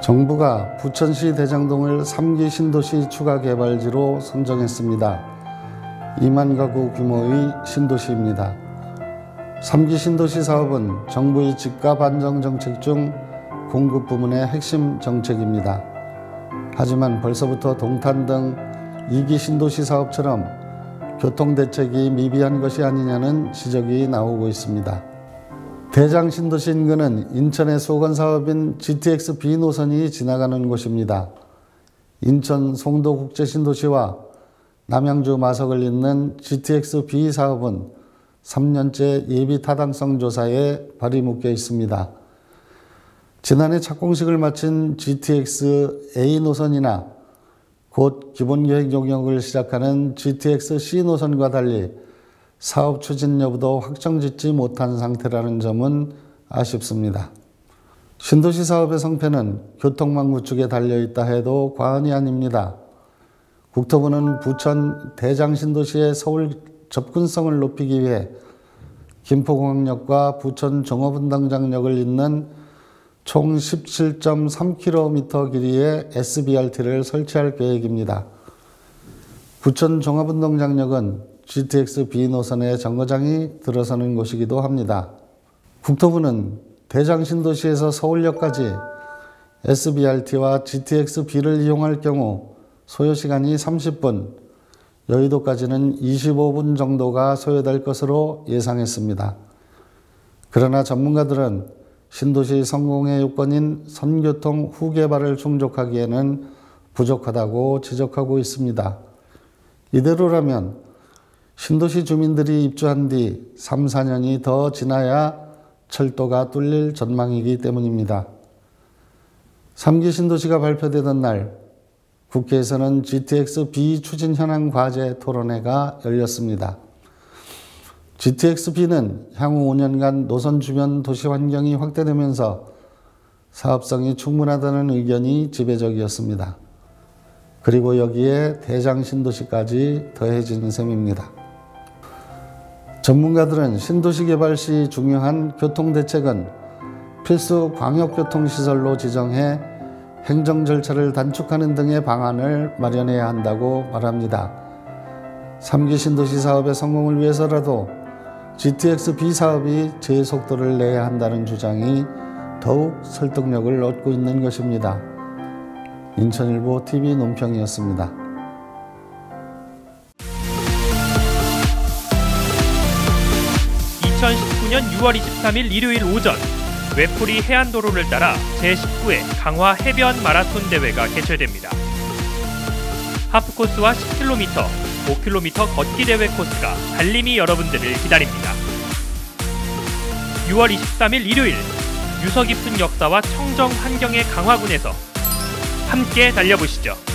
정부가 부천시 대장동을 3기 신도시 추가 개발지로 선정했습니다. 2만 가구 규모의 신도시입니다. 3기 신도시 사업은 정부의 집값 안정 정책 중 공급 부문의 핵심 정책입니다. 하지만 벌써부터 동탄 등 2기 신도시 사업처럼 교통대책이 미비한 것이 아니냐는 지적이 나오고 있습니다. 대장 신도시 인근은 인천의 소건 사업인 GTX B 노선이 지나가는 곳입니다. 인천 송도 국제 신도시와 남양주 마석을 잇는 GTX B 사업은 3년째 예비 타당성 조사에 발이 묶여 있습니다. 지난해 착공식을 마친 GTX A 노선이나 곧 기본계획 용역을 시작하는 GTX C 노선과 달리 사업 추진 여부도 확정짓지 못한 상태라는 점은 아쉽습니다. 신도시 사업의 성패는 교통망 구축에 달려있다 해도 과언이 아닙니다. 국토부는 부천 대장 신도시의 서울 접근성을 높이기 위해 김포공항역과 부천 종업운동장역을 잇는 총 17.3km 길이의 SBRT를 설치할 계획입니다. 부천 종합운동장역은 GTX B 노선의 정거장이 들어서는 곳이기도 합니다. 국토부는 대장 신도시에서 서울역까지 SBRT와 GTX B를 이용할 경우 소요 시간이 30분, 여의도까지는 25분 정도가 소요될 것으로 예상했습니다. 그러나 전문가들은 신도시 성공의 요건인 선교통 후개발을 충족하기에는 부족하다고 지적하고 있습니다. 이대로라면 신도시 주민들이 입주한 뒤 3, 4년이 더 지나야 철도가 뚫릴 전망이기 때문입니다. 3기 신도시가 발표되던 날 국회에서는 GTX B 추진 현황 과제 토론회가 열렸습니다. GTX B는 향후 5년간 노선 주변 도시 환경이 확대되면서 사업성이 충분하다는 의견이 지배적이었습니다. 그리고 여기에 대장 신도시까지 더해지는 셈입니다. 전문가들은 신도시 개발 시 중요한 교통 대책은 필수 광역교통시설로 지정해 행정 절차를 단축하는 등의 방안을 마련해야 한다고 말합니다. 3기 신도시 사업의 성공을 위해서라도 GTX B 사업이 제 속도를 내야 한다는 주장이 더욱 설득력을 얻고 있는 것입니다. 인천일보 TV 논평이었습니다. 2019년 6월 23일 일요일 오전 외풀이 해안도로를 따라 제19회 강화 해변 마라톤 대회가 개최됩니다. 하프코스와 10km, 5km 걷기 대회 코스가 달림이 여러분들을 기다립니다. 6월 23일 일요일 유서 깊은 역사와 청정 환경의 강화군에서 함께 달려보시죠.